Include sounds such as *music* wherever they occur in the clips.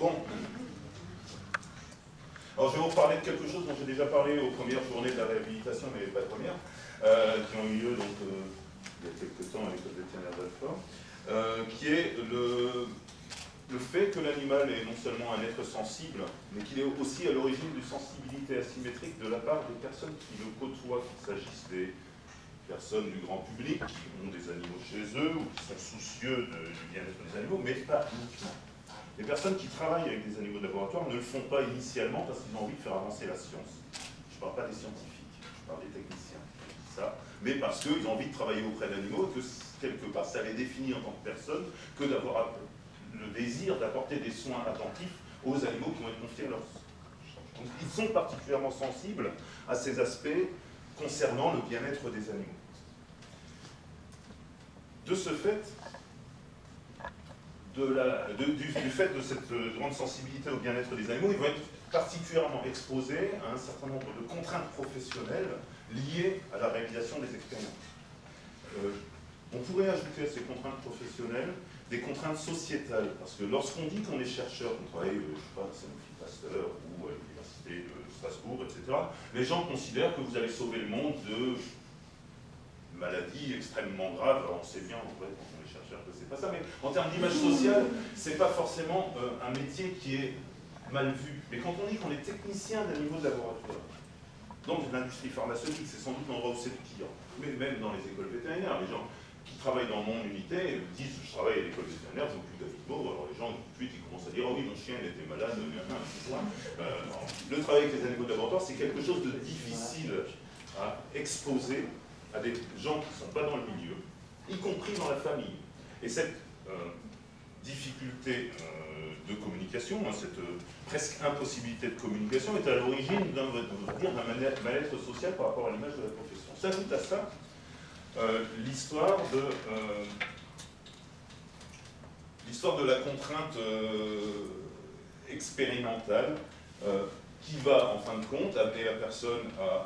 Bon. Alors je vais vous parler de quelque chose dont j'ai déjà parlé aux premières journées de la réhabilitation, mais pas de première, euh, qui ont eu lieu donc, euh, il y a quelques temps à l'école vétérinaire d'Alfort, euh, qui est le, le fait que l'animal est non seulement un être sensible, mais qu'il est aussi à l'origine d'une sensibilité asymétrique de la part des personnes qui le côtoient, qu'il s'agisse des personnes du grand public qui ont des animaux chez eux ou qui sont soucieux du bien-être des animaux, mais pas uniquement. Les personnes qui travaillent avec des animaux de laboratoire ne le font pas initialement parce qu'ils ont envie de faire avancer la science. Je ne parle pas des scientifiques, je parle des techniciens, ça, mais parce qu'ils ont envie de travailler auprès d'animaux et que quelque part ça les définit en tant que personne que d'avoir le désir d'apporter des soins attentifs aux animaux qui vont être confiés à leurs Donc, ils sont particulièrement sensibles à ces aspects concernant le bien-être des animaux. De ce fait, du, fait de cette grande sensibilité au bien-être des animaux, ils vont être particulièrement exposés à un certain nombre de contraintes professionnelles liées à la réalisation des expériences. Euh, on pourrait ajouter à ces contraintes professionnelles des contraintes sociétales, parce que lorsqu'on dit qu'on est chercheur, qu'on travaille, euh, je sais pas, à Sanofi Pasteur ou à l'Université de Strasbourg, etc., les gens considèrent que vous allez sauver le monde de maladies extrêmement. Alors on sait bien, en fait, quand on est chercheur, que c'est pas ça, mais en termes d'image sociale, c'est pas forcément euh, un métier qui est mal vu. Mais quand on dit qu'on est technicien d'un niveau de laboratoire, dans l'industrie pharmaceutique, c'est sans doute l'endroit où c'est le pire. Mais même dans les écoles vétérinaires, les gens qui travaillent dans mon unité disent je travaille à l'école vétérinaire, je m'occupe d'animaux, alors les gens tout de suite ils commencent à dire oh oui mon chien était malade, euh, le travail avec les animaux de laboratoire c'est quelque chose de difficile à exposer à des gens qui ne sont pas dans le milieu, y compris dans la famille. Et cette euh, difficulté euh, de communication, hein, cette presque impossibilité de communication est à l'origine d'un mal-être social par rapport à l'image de la profession. S'ajoute à ça euh, l'histoire de euh, l'histoire de la contrainte euh, expérimentale qui va en fin de compte amener la personne à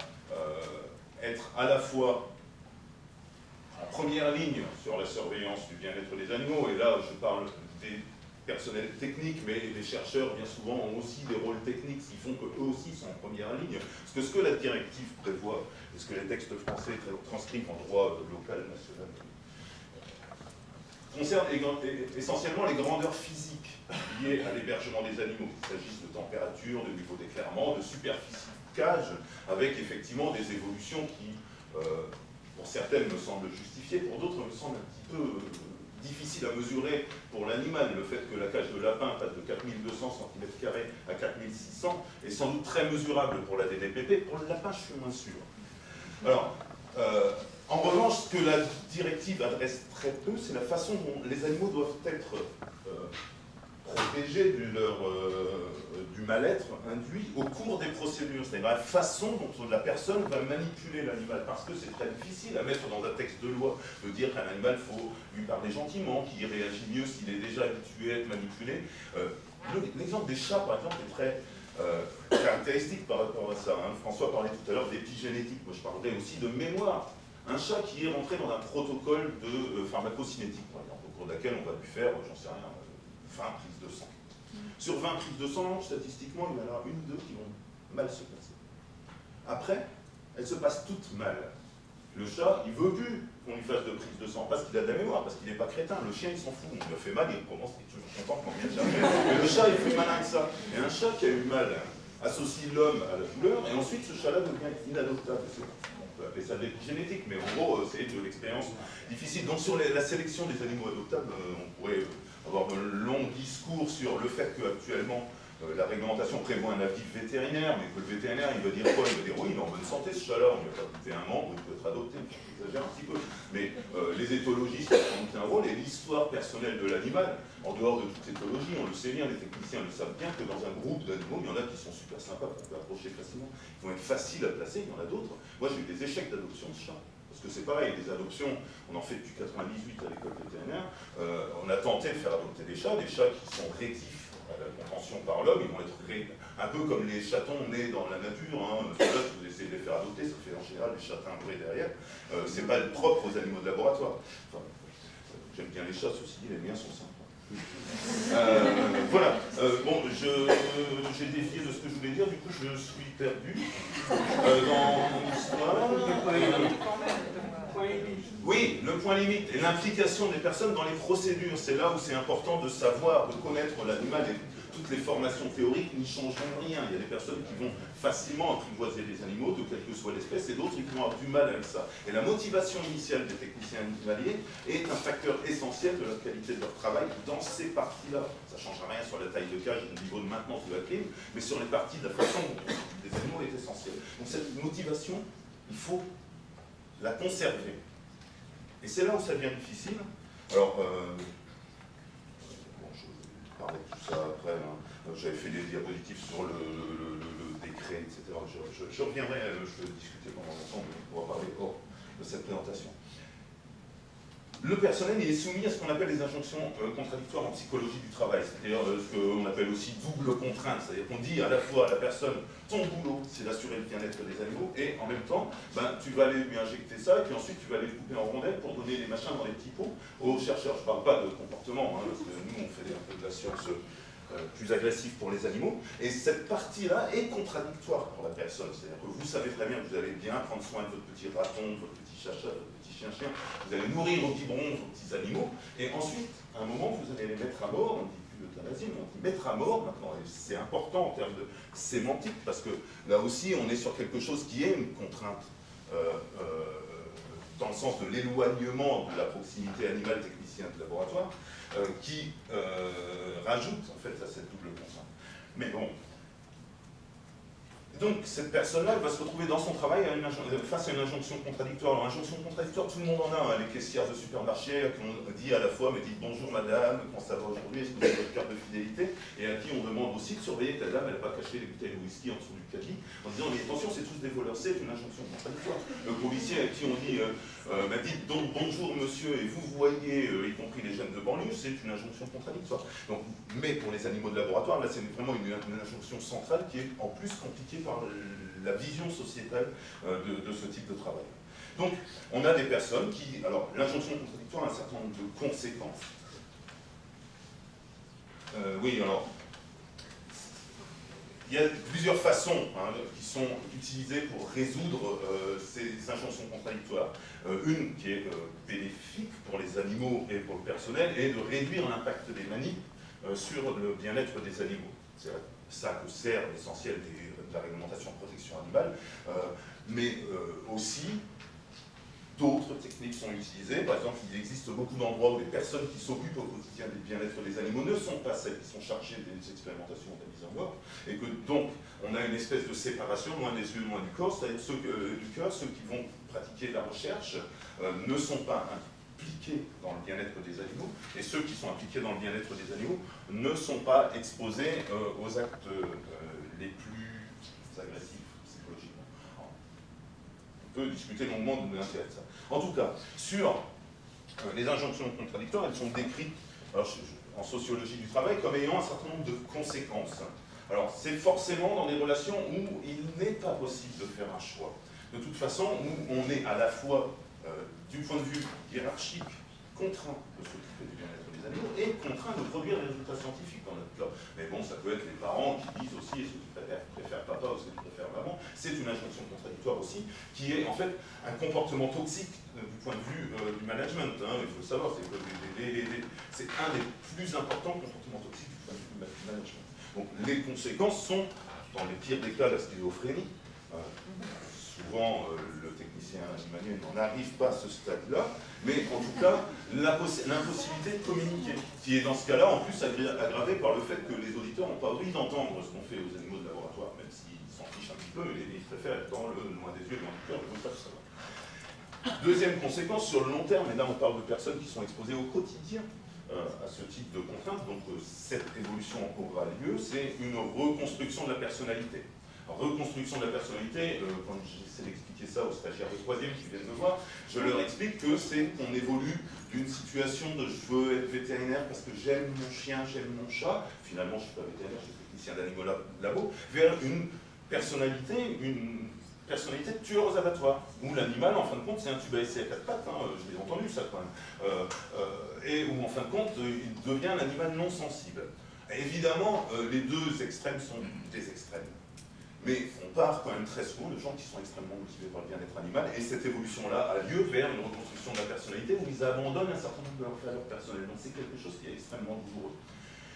être à la fois première ligne sur la surveillance du bien-être des animaux, et là je parle des personnels techniques, mais les chercheurs bien souvent ont aussi des rôles techniques qui font qu'eux aussi sont en première ligne. Parce que ce que la directive prévoit, et ce que les textes français transcrivent en droit local, national, concerne essentiellement les grandeurs physiques liées à l'hébergement des animaux, qu'il s'agisse de température, de niveau d'éclairement, de superficie de cage, avec effectivement des évolutions qui, euh, pour certaines, me semblent justifiées, pour d'autres, me semblent un petit peu euh, difficiles à mesurer pour l'animal. Le fait que la cage de lapin passe de 4200 cm à 4600 est sans doute très mesurable pour la DDPP. Pour le lapin, je suis moins sûr. Alors, euh, en revanche, ce que la directive adresse très peu, c'est la façon dont les animaux doivent être euh, protégés du, euh, du mal-être induit au cours des procédures, c'est-à-dire la façon dont la personne va manipuler l'animal, parce que c'est très difficile à mettre dans un texte de loi, de dire qu'un animal, faut lui parler gentiment, qu'il réagit mieux s'il est déjà habitué à être manipulé. L'exemple des chats, par exemple, est très euh, caractéristiques par rapport à ça. Hein. François parlait tout à l'heure d'épigénétique, moi je parlerai aussi de mémoire. Un chat qui est rentré dans un protocole de euh, pharmacocinétique, par exemple, au cours de laquelle on va lui faire, j'en sais rien, 20 euh, prises de sang. Sur 20 prises de sang, statistiquement, il y en a une ou deux qui vont mal se passer. Après, elles se passent toutes mal. Le chat, il veut plus qu'on lui fasse de prise de sang, parce qu'il a de la mémoire, parce qu'il n'est pas crétin. Le chien, il s'en fout. On le fait mal, il commence, il est toujours content chercher. Mais le chat, il fait malin que ça. Et un chat qui a eu mal associe l'homme à la douleur, et ensuite ce chat-là devient inadoptable. On peut appeler ça de génétique, mais en gros, c'est de l'expérience difficile. Donc sur la sélection des animaux adoptables, euh, on pourrait avoir de longs discours sur le fait qu'actuellement, euh, la réglementation prévoit un avis vétérinaire, mais que le vétérinaire, il va dire quoi? Il va dire oui, il est en bonne santé ce chat-là, on lui a pas coûté un membre, il peut être adopté, j'exagère un petit peu. Mais euh, les éthologistes ont un rôle, et l'histoire personnelle de l'animal, en dehors de toute éthologie, on le sait bien, les techniciens le savent bien, que dans un groupe d'animaux, il y en a qui sont super sympas, qu'on peut approcher facilement, qui vont être faciles à placer, il y en a d'autres. Moi, j'ai eu des échecs d'adoption de chats. Parce que c'est pareil, des adoptions, on en fait depuis 98 à l'école vétérinaire, euh, on a tenté de faire adopter des chats, des chats qui sont rétifs contention par l'homme, ils vont être un peu comme les chatons nés dans la nature. Hein. Là, si vous essayez de les faire adopter, ça fait en général des chatins brés derrière. Euh, c'est pas propre aux animaux de laboratoire. J'aime bien les chats, ceci les miens sont sympas. Euh, voilà. Euh, bon, j'ai dévié de ce que je voulais dire, du coup je suis perdu euh, dans mon histoire. Oui, le point limite et l'implication des personnes dans les procédures. C'est là où c'est important de savoir, de connaître l'animal et toutes les formations théoriques n'y changeront rien. Il y a des personnes qui vont facilement apprivoiser les animaux, de quelle que soit l'espèce, et d'autres qui vont avoir du mal avec ça. Et la motivation initiale des techniciens animaliers est un facteur essentiel de la qualité de leur travail dans ces parties-là. Ça ne changera rien sur la taille de cage, le niveau de maintenance de la clim, mais sur les parties de la façon dont on des animaux est essentielle. Donc cette motivation, il faut la conserver. Et c'est là où ça devient difficile. Alors, euh, tout ça après. Hein. J'avais fait des diapositives sur le, décret, etc. Je, reviendrai, euh, je vais discuter pendant longtemps, mais on va parler hors de cette présentation. Le personnel est soumis à ce qu'on appelle les injonctions euh, contradictoires en psychologie du travail, c'est-à-dire euh, ce qu'on appelle aussi double contrainte, c'est-à-dire qu'on dit à la fois à la personne, ton boulot, c'est d'assurer le bien-être des animaux, et en même temps, ben, tu vas aller lui injecter ça, et puis ensuite tu vas aller le couper en rondelles pour donner les machins dans les petits pots aux chercheurs. Je ne parle pas de comportement, hein, parce que nous on fait un peu de la science euh, plus agressive pour les animaux, et cette partie-là est contradictoire pour la personne, c'est-à-dire que vous savez très bien que vous allez bien prendre soin de votre petit raton, de votre petit chacha, chien, vous allez nourrir au biberon vos petits animaux, et ensuite, à un moment, vous allez les mettre à mort, on dit plus d'euthanasie, mais on dit mettre à mort maintenant, et c'est important en termes de sémantique, parce que là aussi, on est sur quelque chose qui est une contrainte, euh, euh, dans le sens de l'éloignement de la proximité animale technicien de laboratoire, euh, qui rajoute en fait à cette double contrainte. Mais bon, donc cette personne-là va se retrouver dans son travail face à une injonction contradictoire. Alors injonction contradictoire, tout le monde en a. Hein. Les caissières de supermarché qui ont dit à la fois, mais dites bonjour madame, comment ça va aujourd'hui, est-ce que vous avez votre carte de fidélité Et à qui on demande aussi de surveiller que la dame, elle n'a pas caché les bouteilles de whisky en dessous du caddie, en disant, mais attention, c'est tous des voleurs, c'est une injonction contradictoire. Le policier à qui on dit, euh, euh, bah, dites donc bonjour monsieur, et vous voyez, euh, y compris les jeunes de banlieue, c'est une injonction contradictoire. Donc, mais pour les animaux de laboratoire, là c'est vraiment une injonction centrale qui est en plus compliquée par la vision sociétale euh, de, ce type de travail. Donc, on a des personnes qui... Alors, l'injonction contradictoire a un certain nombre de conséquences. Euh, oui, alors, il y a plusieurs façons hein, qui sont utilisées pour résoudre euh, ces injonctions contradictoires. une qui est bénéfique pour les animaux et pour le personnel est de réduire l'impact des manies sur le bien-être des animaux. C'est ça que sert l'essentiel des la réglementation de protection animale, euh, mais euh, aussi d'autres techniques sont utilisées. Par exemple, il existe beaucoup d'endroits où les personnes qui s'occupent au quotidien du bien-être des animaux ne sont pas celles qui sont chargées des expérimentations de la mise en mort, et que donc on a une espèce de séparation, loin des yeux, loin du corps, c'est-à-dire ceux du cœur, ceux qui vont pratiquer la recherche euh, ne sont pas impliqués dans le bien-être des animaux, et ceux qui sont impliqués dans le bien-être des animaux ne sont pas exposés aux actes les plus agressif psychologiquement. On peut discuter longuement de l'intérêt de ça. En tout cas, sur euh, les injonctions contradictoires, elles sont décrites en sociologie du travail comme ayant un certain nombre de conséquences. Alors, c'est forcément dans des relations où il n'est pas possible de faire un choix. De toute façon, où on est à la fois, euh, du point de vue hiérarchique, contraint de s'occuper du bien-être des animaux et contraint de produire des résultats scientifiques dans notre cas. Mais bon, ça peut être les parents qui disent aussi, préfère papa ou ce que tu préfères maman, c'est une injonction contradictoire aussi, qui est en fait un comportement toxique euh, du point de vue euh, du management. Hein. il faut le savoir, c'est un des plus importants comportements toxiques du point de vue du management. Donc les conséquences sont, dans les pires des cas, la schizophrénie. Euh, souvent, le technicien animalier n'en arrive pas à ce stade-là, mais en tout cas, l'impossibilité de communiquer, qui est dans ce cas-là en plus aggravée par le fait que les auditeurs n'ont pas envie d'entendre ce qu'on fait aux animaux de laboratoire, même s'ils s'en fichent un petit peu, mais ils préfèrent être dans le loin des yeux, loin du cœur, veux pas savoir. Deuxième conséquence, sur le long terme, et là on parle de personnes qui sont exposées au quotidien euh, à ce type de contraintes, donc euh, cette évolution aura lieu, c'est une reconstruction de la personnalité reconstruction de la personnalité, euh, quand j'essaie d'expliquer ça aux stagiaires de troisième qui viennent me voir, je leur explique que c'est qu'on évolue d'une situation de je veux être vétérinaire parce que j'aime mon chien, j'aime mon chat, finalement je ne suis pas vétérinaire, je suis technicien d'animaux labo, vers une personnalité, une personnalité de tueur aux abattoirs, où l'animal, en fin de compte, c'est un tube à essai à quatre pattes, hein, je l'ai entendu ça quand même, euh, euh, et où en fin de compte, il devient un animal non sensible. Évidemment, euh, les deux extrêmes sont des extrêmes. Mais on part quand même très souvent de gens qui sont extrêmement motivés par le bien-être animal, et cette évolution-là a lieu vers une reconstruction de la personnalité où ils abandonnent un certain nombre de leurs valeurs personnelles. Donc c'est quelque chose qui est extrêmement douloureux.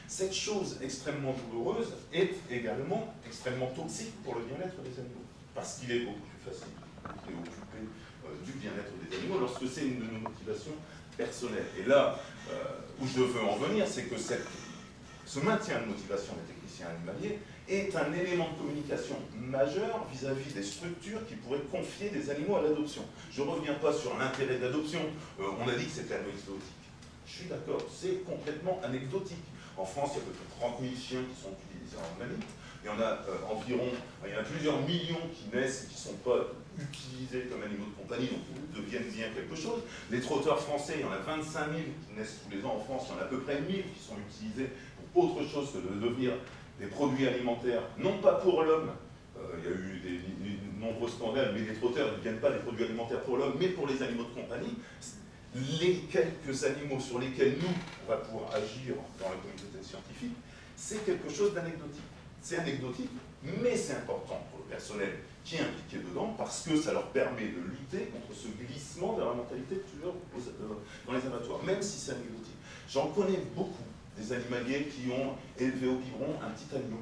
Cette chose extrêmement douloureuse est également extrêmement toxique pour le bien-être des animaux, parce qu'il est beaucoup plus facile de préoccuper euh, du bien-être des animaux lorsque c'est une de nos motivations personnelles. Et là euh, où je veux en venir, c'est que cette, ce maintien de motivation des techniciens animaliers est un élément de communication majeur vis-à-vis des structures qui pourraient confier des animaux à l'adoption. Je ne reviens pas sur l'intérêt d'adoption, euh, on a dit que c'était anecdotique. Je suis d'accord, c'est complètement anecdotique. En France, il y a à peu près 30 000 chiens qui sont utilisés en Mali. Il y en a euh, environ, il y en a plusieurs millions qui naissent et qui ne sont pas utilisés comme animaux de compagnie, donc deviennent bien quelque chose. Les trotteurs français, il y en a 25 000 qui naissent tous les ans en France, il y en a à peu près 1000 qui sont utilisés pour autre chose que de devenir des produits alimentaires, non pas pour l'homme, euh, il y a eu des, nombreux scandales, mais les trotteurs ne viennent pas des produits alimentaires pour l'homme, mais pour les animaux de compagnie, les quelques animaux sur lesquels nous, on va pouvoir agir dans la communauté scientifique, c'est quelque chose d'anecdotique. C'est anecdotique, mais c'est important pour le personnel qui est impliqué dedans, parce que ça leur permet de lutter contre ce glissement vers la mentalité de tueur euh, dans les abattoirs, même si c'est anecdotique. J'en connais beaucoup des animaliers qui ont élevé au biberon un petit animal.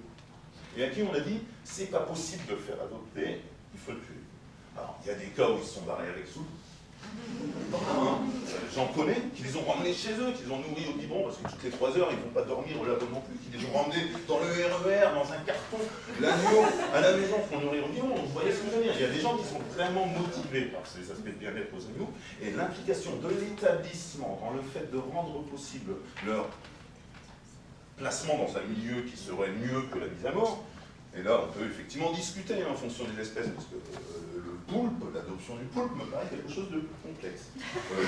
Et à qui on a dit, c'est pas possible de le faire adopter, il faut le tuer. Alors, il y a des cas où ils sont barrés avec sous. Hein, j'en connais qui les ont ramenés chez eux, qui les ont nourris au biberon, parce que toutes les trois heures, ils ne vont pas dormir au labo non plus, qui les ont ramenés dans le RER, dans un carton, l'agneau, à la maison pour nourrir au biberon. Vous voyez ce que je veux dire? Il y a des gens qui sont vraiment motivés par ces aspects de bien-être aux animaux, et l'implication de l'établissement dans le fait de rendre possible leur placement dans un milieu qui serait mieux que la mise à mort. Et là, on peut effectivement discuter hein, en fonction des espèces, parce que euh, le poulpe, l'adoption du poulpe me paraît quelque chose de plus complexe. Euh,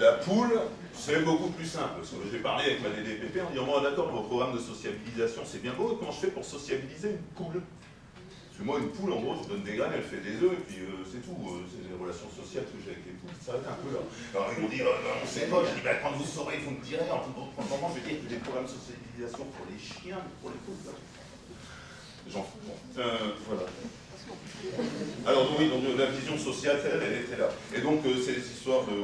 la poule, c'est beaucoup plus simple. Parce que j'ai parlé avec ma DDPP en disant, d'accord, vos programmes de sociabilisation, c'est bien beau, comment je fais pour sociabiliser une poule? Parce que moi, une poule, en gros, je donne des graines, elle fait des œufs, et puis euh, c'est tout. Euh, c'est les relations sociales que j'ai avec les poules, ça s'arrête un peu là. Alors ils m'ont dit, euh, on sait pas. Je dis, bah, quand vous saurez, vous me direz. En tout cas, moment, je vais dire que des programmes de socialisation pour les chiens, pour les poules. J'en bon, voilà. Alors oui, donc la vision sociale, elle, elle était là. Et donc ces histoires de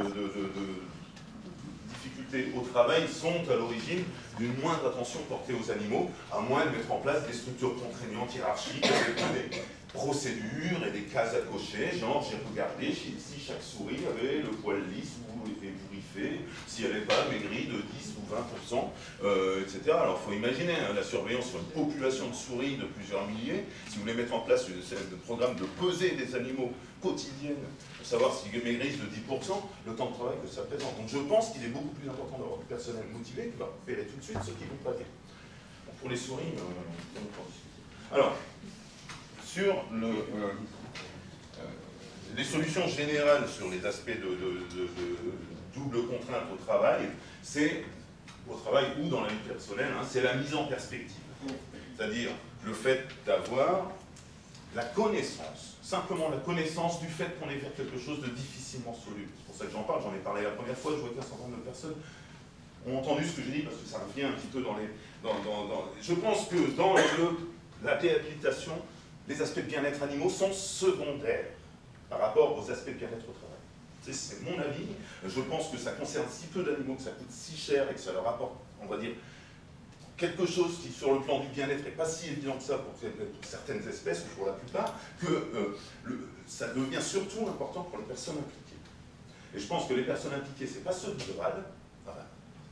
au travail sont à l'origine d'une moindre attention portée aux animaux, à moins de mettre en place des structures contraignantes hiérarchiques avec des procédures et des cases à cocher, genre j'ai regardé si chaque souris avait le poil lisse ou était bourriffé, si elle n'avait pas maigri de 10 ou 20%, euh, etc. Alors il faut imaginer hein, la surveillance sur une population de souris de plusieurs milliers, si vous voulez mettre en place un programme de peser des animaux quotidiennes pour savoir s'ils maigrissent de 10%, le temps de travail que ça présente. Donc je pense qu'il est beaucoup plus important d'avoir du personnel motivé qui va repérer tout de suite ceux qui vont pas bien. pour les souris, euh, on peut discuter. Alors, sur le, euh, les solutions générales sur les aspects de, double contrainte au travail, c'est au travail ou dans la vie personnelle, hein, c'est la mise en perspective. C'est-à-dire le fait d'avoir la connaissance, simplement la connaissance du fait qu'on est vers quelque chose de difficilement soluble. C'est pour ça que j'en parle, j'en ai parlé la première fois, je vois qu'un certain nombre de personnes ont entendu ce que j'ai dit parce que ça revient un petit peu dans les... Je pense que dans la réhabilitation, les aspects de bien-être animaux sont secondaires par rapport aux aspects de bien-être au travail. C'est mon avis. Je pense que ça concerne si peu d'animaux, que ça coûte si cher et que ça leur apporte, on va dire, quelque chose qui, sur le plan du bien-être, n'est pas si évident que ça pour, certaines espèces, ou pour la plupart, que euh, ça devient surtout important pour les personnes impliquées. Et je pense que les personnes impliquées, ce n'est pas ceux du Graal,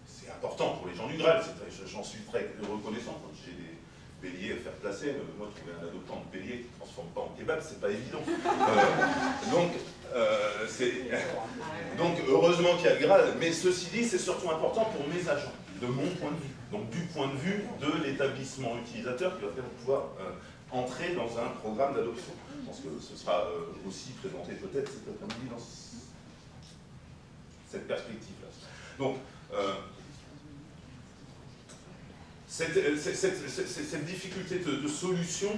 c'est important pour les gens du Graal, j'en suis très reconnaissant béliers à faire placer, euh, moi trouver un adoptant de bélier qui ne transforme pas en kebab, c'est pas évident. *laughs* Euh, donc, donc heureusement qu'il y a le Graal, mais ceci dit, c'est surtout important pour mes agents, de mon point de vue. Donc du point de vue de l'établissement utilisateur qui va pouvoir euh, entrer dans un programme d'adoption. Je pense que ce sera euh, aussi présenté peut-être cet après-midi dans cette perspective-là. Donc, euh, cette, difficulté de, solution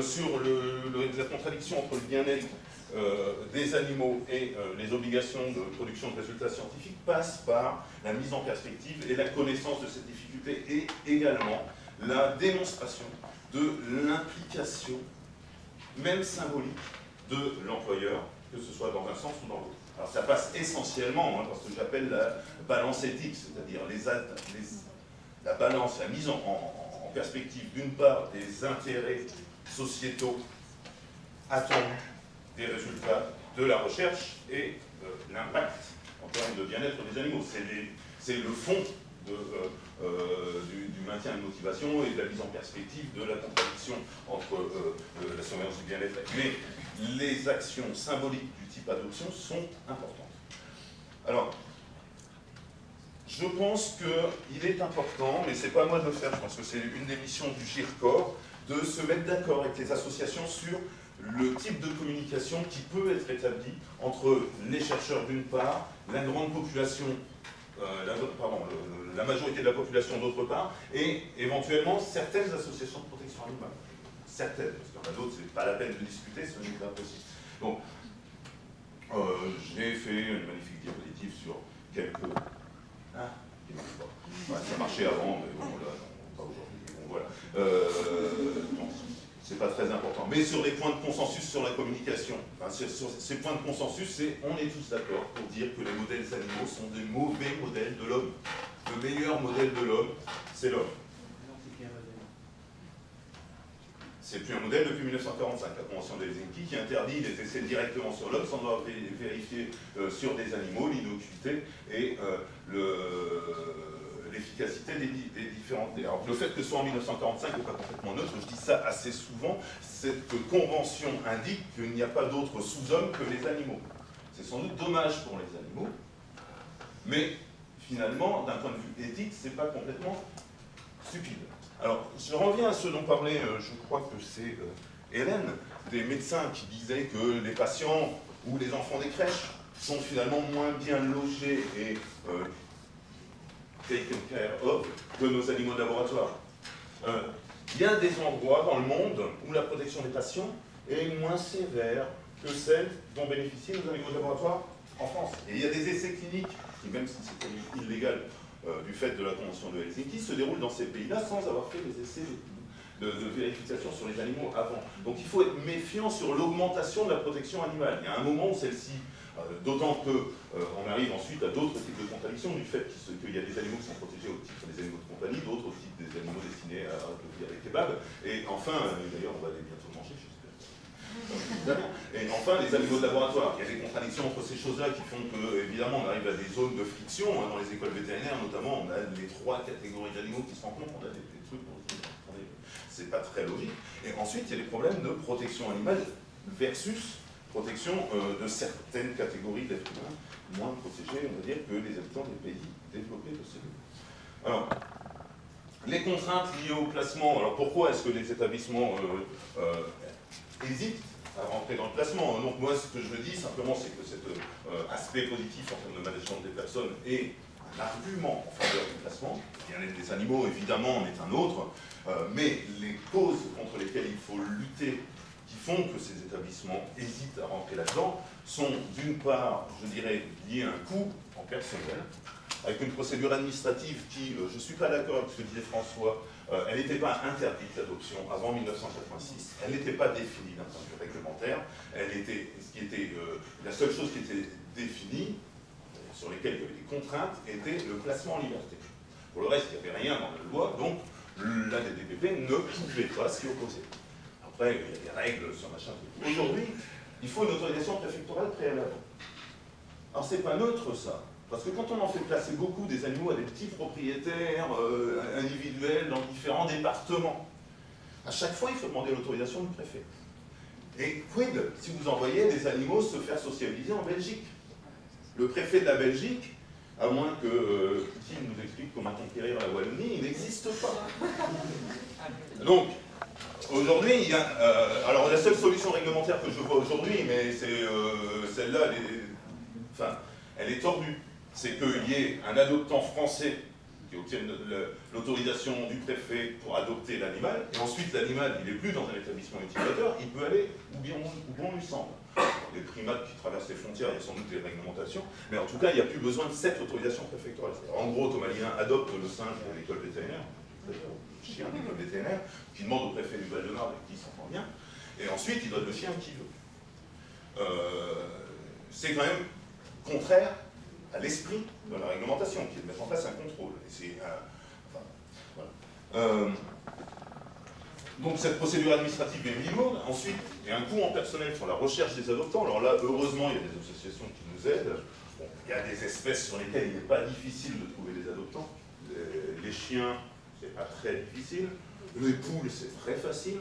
sur la contradiction entre le bien-être euh, des animaux et euh, les obligations de production de résultats scientifiques passent par la mise en perspective et la connaissance de cette difficulté et également la démonstration de l'implication, même symbolique, de l'employeur, que ce soit dans un sens ou dans l'autre. Alors ça passe essentiellement hein, par ce que j'appelle la balance éthique, c'est-à-dire les, la balance, la mise en perspective d'une part des intérêts sociétaux attendus des résultats de la recherche et euh, l'impact en termes de bien-être des animaux. C'est le fond euh, euh, du, maintien de motivation et de la mise en perspective de la contradiction entre la surveillance du bien-être. Mais les actions symboliques du type adoption sont importantes. Alors, je pense qu'il est important, mais ce n'est pas à moi de le faire, je pense que c'est une des missions du GIRCOR, de se mettre d'accord avec les associations sur le type de communication qui peut être établi entre les chercheurs d'une part, la grande population, euh, la, majorité de la population d'autre part, et éventuellement certaines associations de protection animale. Certaines, parce qu'il y en a c'est pas la peine de discuter, ce n'est pas possible. Donc, euh, j'ai fait une magnifique diapositive sur quelques... Ah, ça marchait avant, mais bon, là, non, pas aujourd'hui. Bon, voilà. Euh, c'est pas très important. Mais sur les points de consensus sur la communication, sur, ces points de consensus, c'est on est tous d'accord pour dire que les modèles animaux sont des mauvais modèles de l'homme. Le meilleur modèle de l'homme, c'est l'homme. C'est plus un modèle depuis 1945, la Convention de Helsinki, qui interdit les essais directement sur l'homme sans devoir vérifier euh, sur des animaux l'innocuité et euh, le l'efficacité des, différentes... Alors le fait que ce soit en 1945 n'est pas complètement neutre, je dis ça assez souvent, cette convention indique qu'il n'y a pas d'autres sous-hommes que les animaux. C'est sans doute dommage pour les animaux, mais finalement, d'un point de vue éthique, c'est pas complètement stupide. Alors, je reviens à ce dont parlait, euh, je crois que c'est euh, Hélène, des médecins qui disaient que les patients ou les enfants des crèches sont finalement moins bien logés et euh, taken care of de nos animaux de laboratoire. Il y a des endroits dans le monde où la protection des patients est moins sévère que celle dont bénéficient nos animaux de laboratoire en France. Et il y a des essais cliniques qui, même si c'est illégal euh, du fait de la Convention de Helsinki, se déroulent dans ces pays-là sans avoir fait des essais de, vérification sur les animaux avant. Donc il faut être méfiant sur l'augmentation de la protection animale. Il y a un moment où celle-ci euh, d'autant qu'on euh, arrive ensuite à d'autres types de contradictions du fait qu'il y a des animaux qui sont protégés au titre des animaux de compagnie, d'autres au titre des animaux destinés à reproduire les kebabs, et enfin, euh, d'ailleurs on va aller bientôt manger, j'espère. Et enfin, les animaux de laboratoire. Il y a des contradictions entre ces choses-là qui font que, évidemment, on arrive à des zones de friction. Hein, dans les écoles vétérinaires, notamment, on a les trois catégories d'animaux qui se rencontrent. On a des, trucs, c'est pas très logique. Et ensuite, il y a des problèmes de protection animale versus protection euh, de certaines catégories d'êtres humains moins protégés, on va dire, que les habitants des pays développés de ces Alors, les contraintes liées au placement, alors pourquoi est-ce que les établissements euh, euh, hésitent à rentrer dans le placement Donc moi, ce que je dis simplement, c'est que cet aspect positif en termes de management des personnes est un argument en faveur du placement. Bien-être des animaux, évidemment, en est un autre, mais les causes contre lesquelles il faut lutter qui font que ces établissements hésitent à rentrer là-dedans sont d'une part, je dirais, liés à un coût en personnel, avec une procédure administrative qui, euh, je ne suis pas d'accord avec ce que disait François, euh, elle n'était pas interdite l'adoption avant 1986, elle n'était pas définie d'un point de vue réglementaire, elle était, ce qui était, euh, la seule chose qui était définie, sur lesquelles il y avait des contraintes, était le placement en liberté. Pour le reste, il n'y avait rien dans la loi, donc la DDPP ne pouvait pas s'y opposer. Après, il y a des règles sur machin. Aujourd'hui, il faut une autorisation préfectorale préalable. Alors, c'est pas neutre, ça. Parce que quand on en fait placer beaucoup des animaux à des petits propriétaires euh, individuels dans différents départements, à chaque fois, il faut demander l'autorisation du préfet. Et quid si vous envoyez des animaux se faire socialiser en Belgique? Le préfet de la Belgique, à moins que euh, nous explique comment conquérir la Wallonie, il n'existe pas. Donc, Aujourd'hui, il y a, euh, alors la seule solution réglementaire que je vois aujourd'hui, mais c'est euh, celle-là, elle est, enfin, elle est tordue, c'est qu'il y ait un adoptant français qui obtienne l'autorisation du préfet pour adopter l'animal, et ensuite l'animal, il n'est plus dans un établissement utilisateur, il peut aller où, bon lui semble. des primates qui traversent les frontières, il y a sans doute des réglementations, mais en tout cas, il n'y a plus besoin de cette autorisation préfectorale. En gros, Tomalien adopte le singe de l'école vétérinaire, le chien de l'école vétérinaire, qui demande au préfet du Val-de-Marne avec qui il s'entend bien, et ensuite il donne le chien qui veut. C'est quand même contraire à l'esprit de la réglementation, qui est de mettre en place un contrôle. Euh, donc cette procédure administrative est minimum. Ensuite, il y a un coût en personnel sur la recherche des adoptants. Alors là, heureusement, il y a des associations qui nous aident. Il y a des espèces sur lesquelles il n'est pas difficile de trouver des adoptants. Les, les chiens, c'est pas très difficile. Les poules, c'est très facile.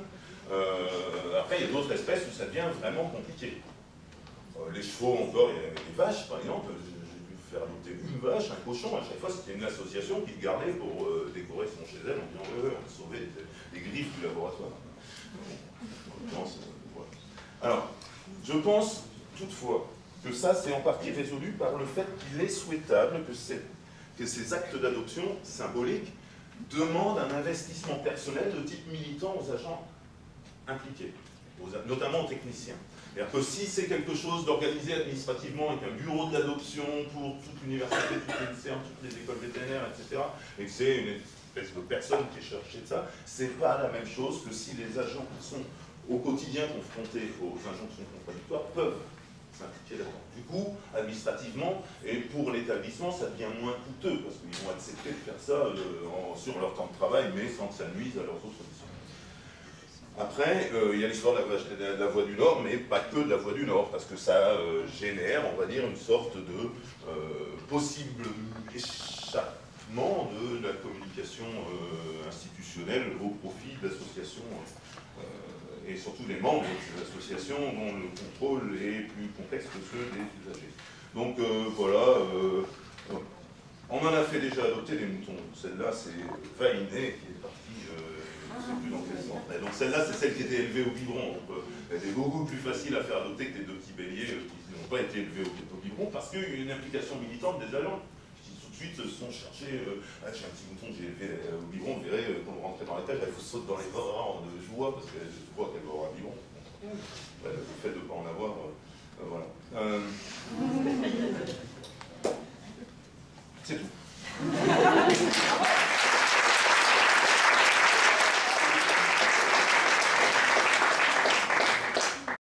Euh, après, il y a d'autres espèces où ça devient vraiment compliqué. Euh, les chevaux, encore, il y a les vaches, par exemple. Faire une vache, un cochon. À chaque fois, c'était une association qui le gardait pour euh, décorer son chez elle en disant ouais, on a sauvé les, griffes du laboratoire. Alors, je pense toutefois que ça, c'est en partie résolu par le fait qu'il est souhaitable que, ces actes d'adoption symboliques demandent un investissement personnel de type militant aux agents impliqués, notamment aux techniciens. C'est-à-dire que si c'est quelque chose d'organisé administrativement avec un bureau d'adoption pour toute l'université, toutes les toutes les écoles vétérinaires, etc., et que c'est une espèce de personne qui est chargée de ça, c'est pas la même chose que si les agents qui sont au quotidien confrontés aux injonctions contradictoires peuvent s'impliquer là-dedans. Du coup, administrativement, et pour l'établissement, ça devient moins coûteux, parce qu'ils vont accepter de faire ça euh, sur leur temps de travail, mais sans que ça nuise à leurs autres missions. Après, euh, il y a l'histoire de, la voie du Nord, mais pas que de la voie du Nord, parce que ça euh, génère, on va dire, une sorte de euh, possible échappement de la communication institutionnelle au profit d'associations et surtout des membres de ces associations dont le contrôle est plus complexe que ceux des usagers. Donc voilà, on en a fait déjà adopter des moutons. Celle-là, c'est Vainé qui est je ne sais plus dans quel sens. donc celle-là, c'est celle qui était élevée au biberon. Donc, elle est beaucoup plus facile à faire adopter que les deux petits béliers qui n'ont pas été élevés au, biberon parce qu'il y a une implication militante des agents suite se sont cherchés. Euh, ah, j'ai un petit mouton que j'ai élevé euh, au biberon, vous verrez, euh, quand vous rentrez dans l'étage, elle vous saute dans les bras de joie parce qu'elle voit qu'elle va avoir un biberon. le fait de ne pas en avoir, voilà. *laughs* C'est tout. *laughs*